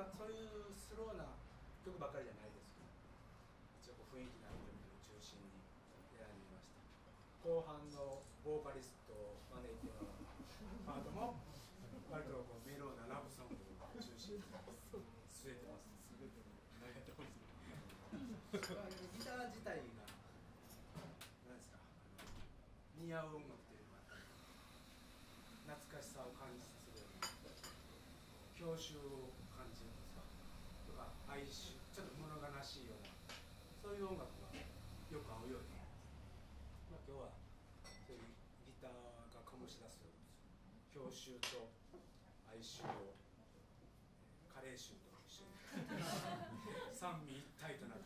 そんなそういうスローな曲ばっかりじゃないですけど一応こう雰囲気のある曲を中心に選んでみました。後半のボーカリストを招いてのパートも割とこうメローなラブソングを中心に据えてます。ギター自体が何ですか似合う音楽っていうのは懐かしさを感じさせるような郷愁を感じるんですかとか哀愁ちょっと物悲しいようなそういう音楽がよく合うように、まあ、今日はそういうギターが醸し出す郷愁と哀愁を。加齢臭と一緒に。三味一体となっ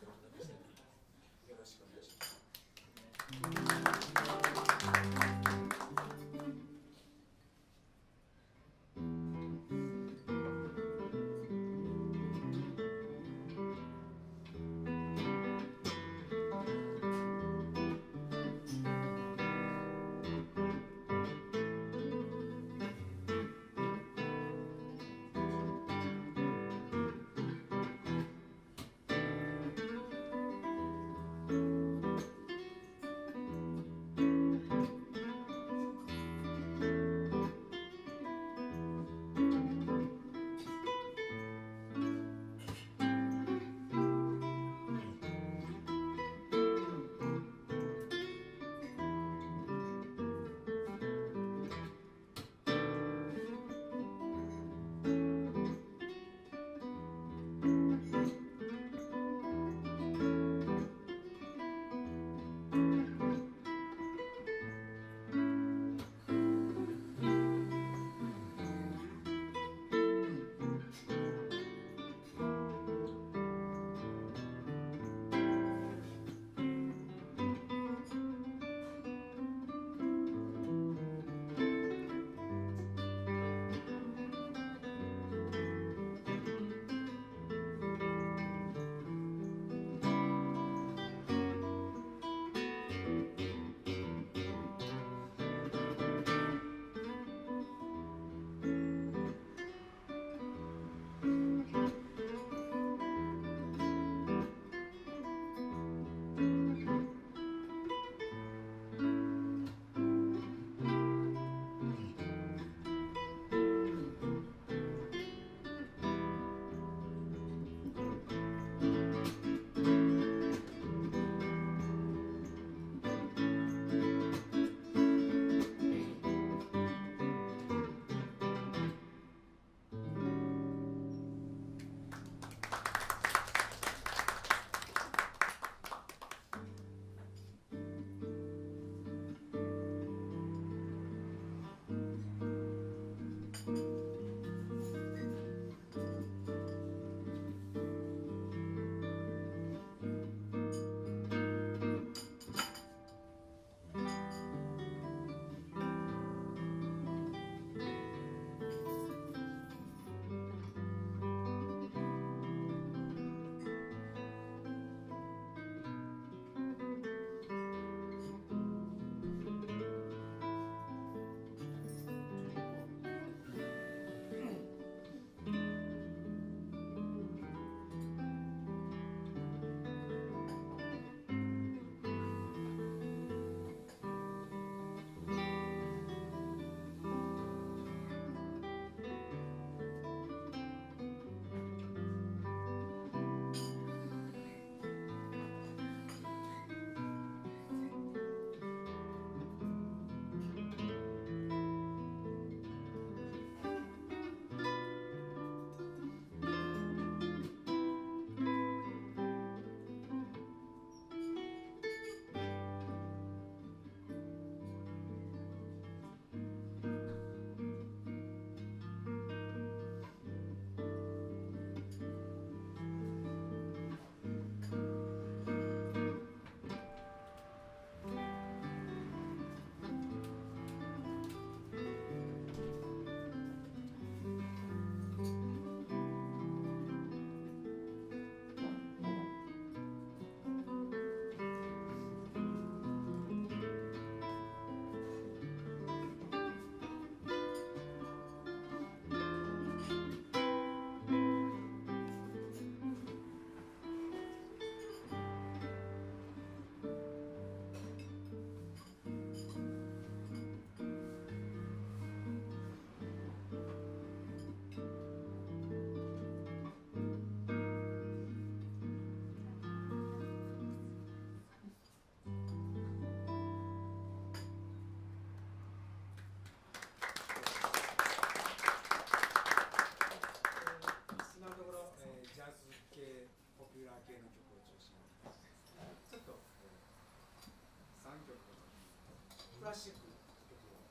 クラシックの曲を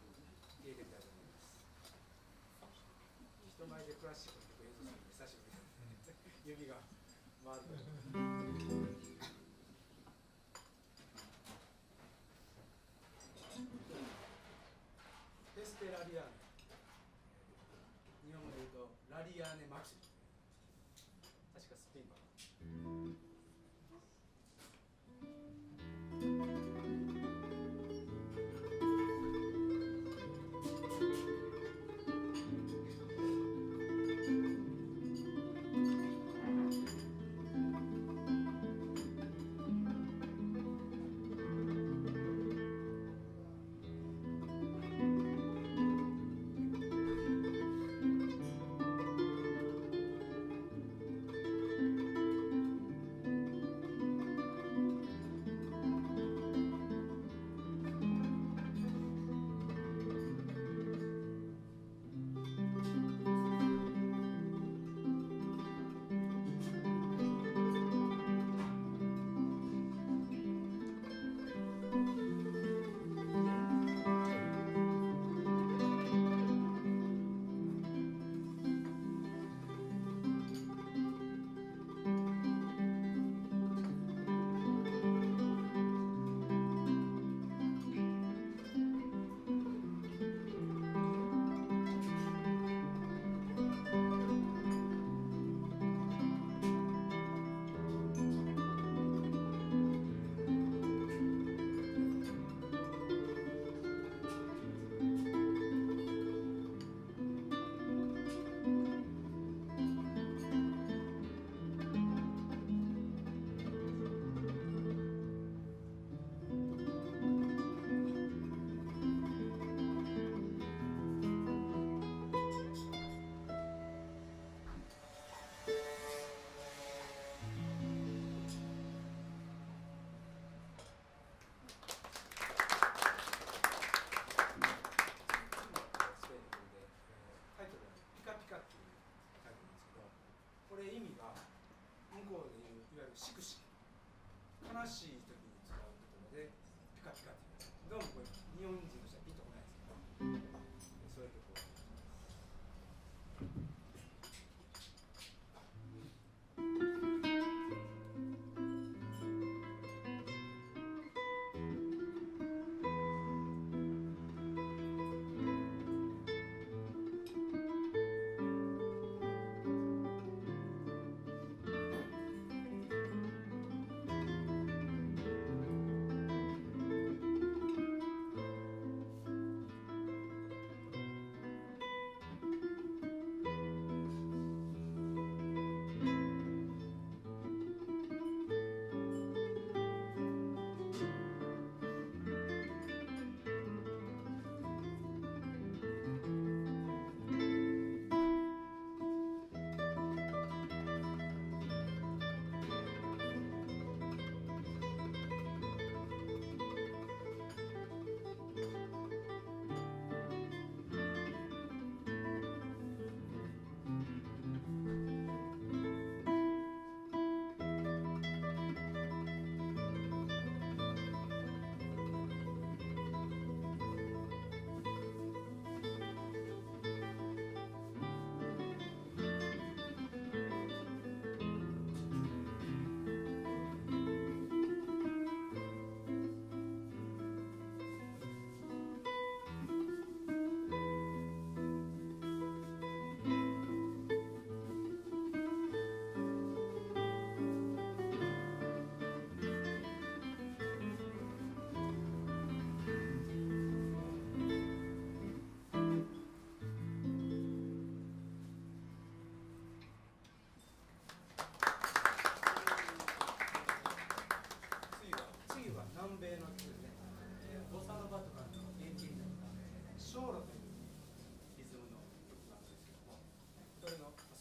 聴いてみたいと思います。人前でクラシックの曲演奏するの久しぶりです、ね、指が回ると。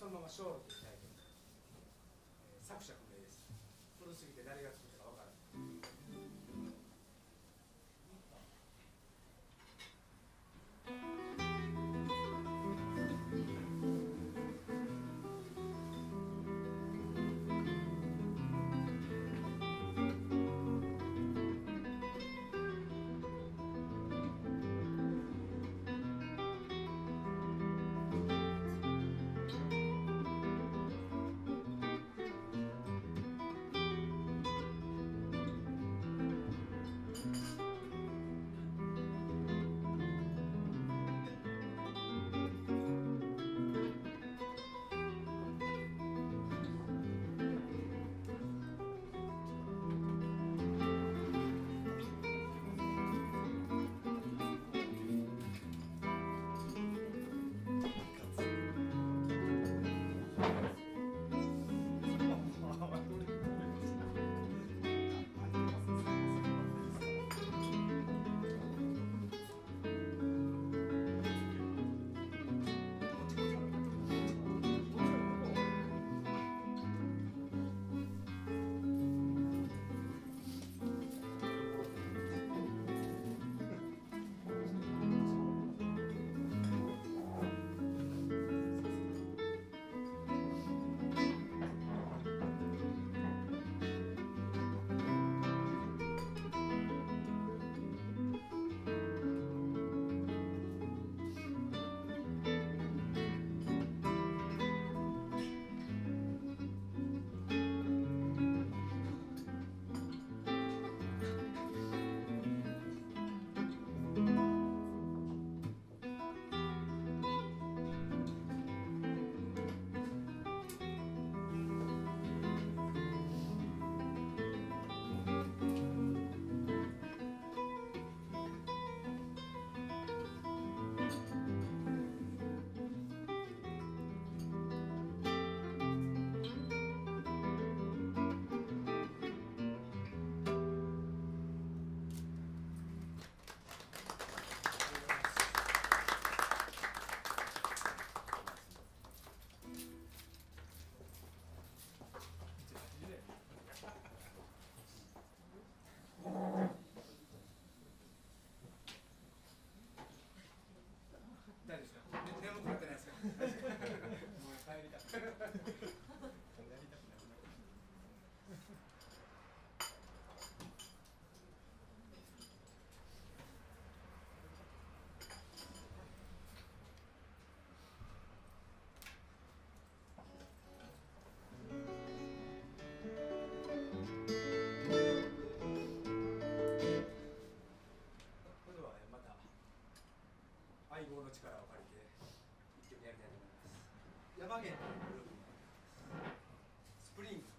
そのまま勝負力を借りて一曲やりたいと思います。山源のグになます。スプリング。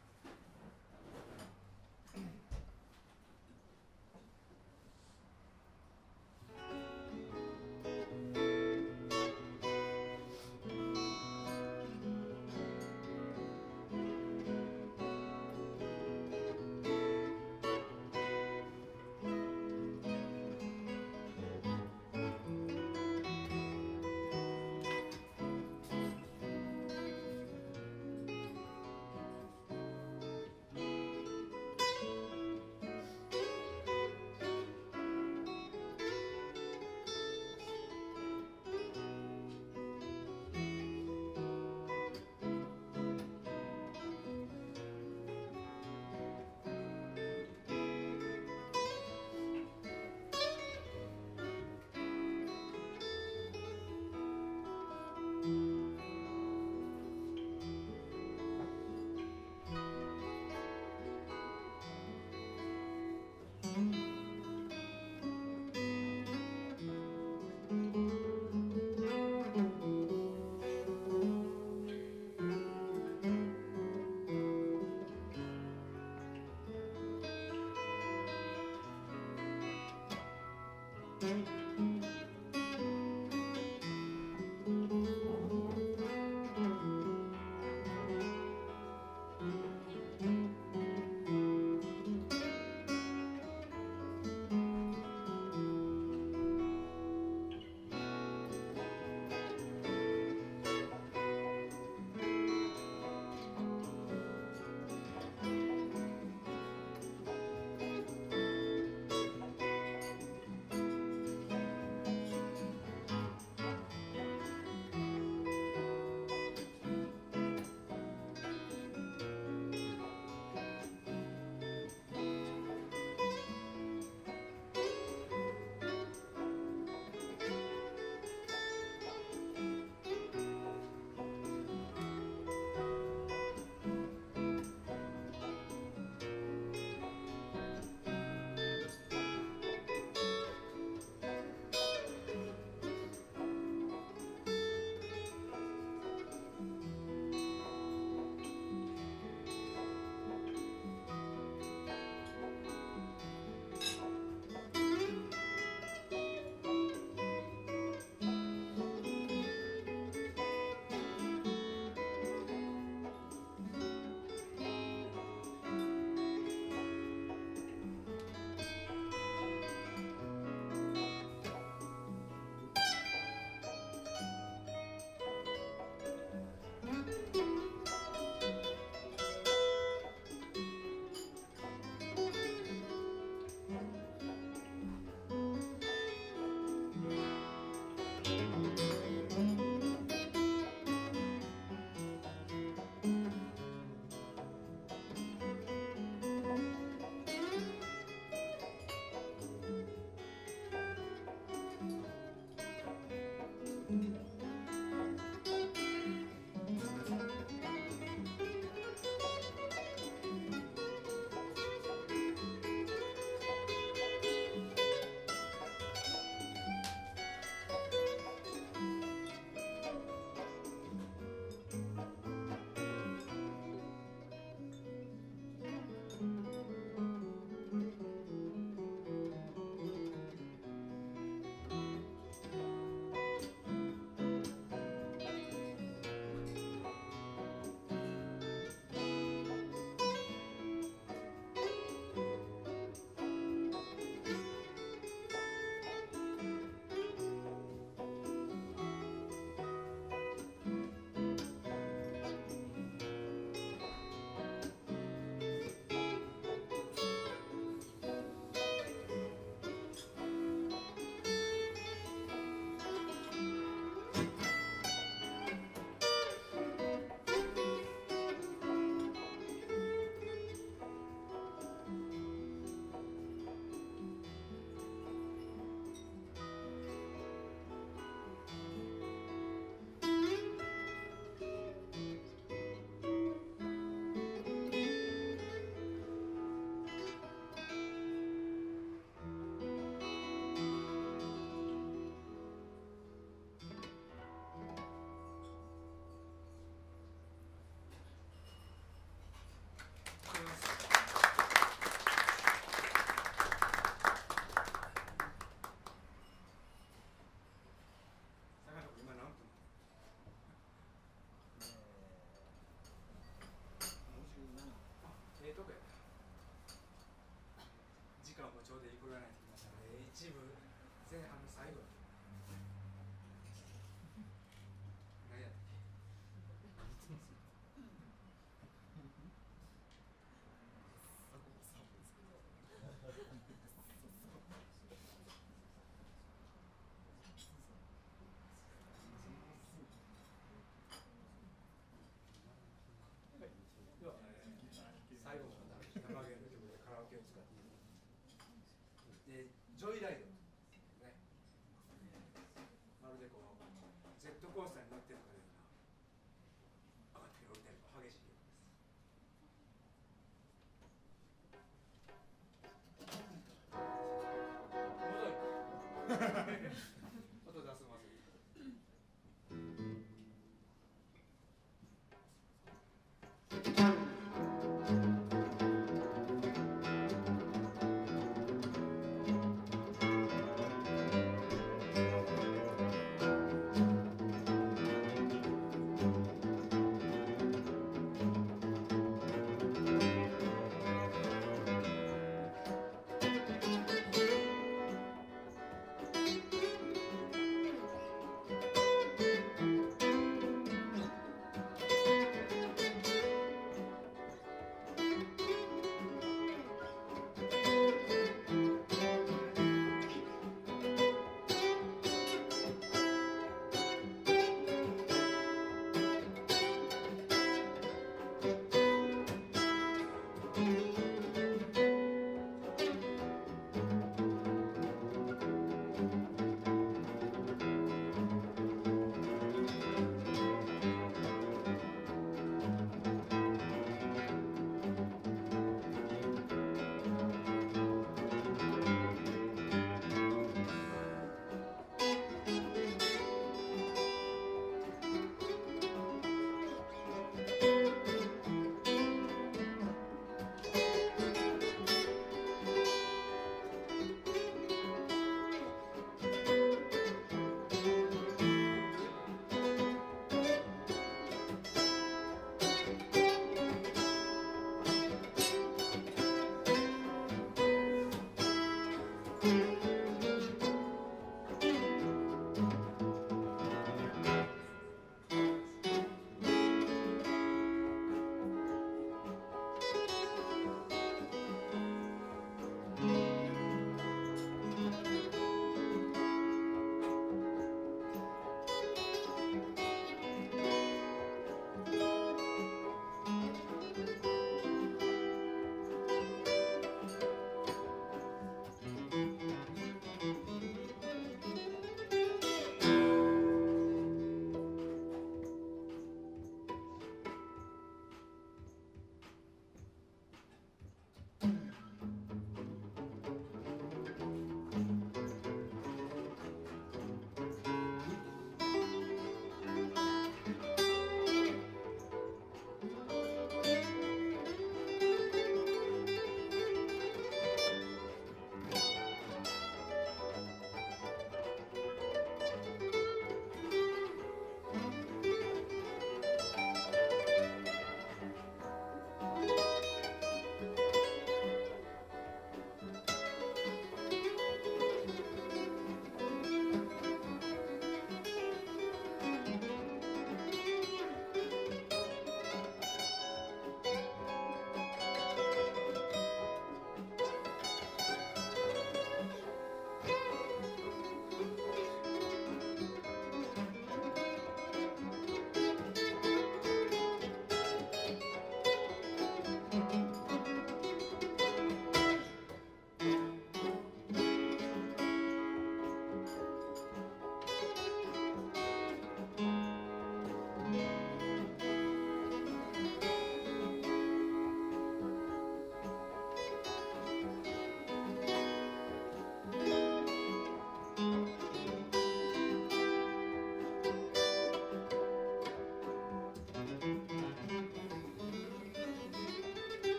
最後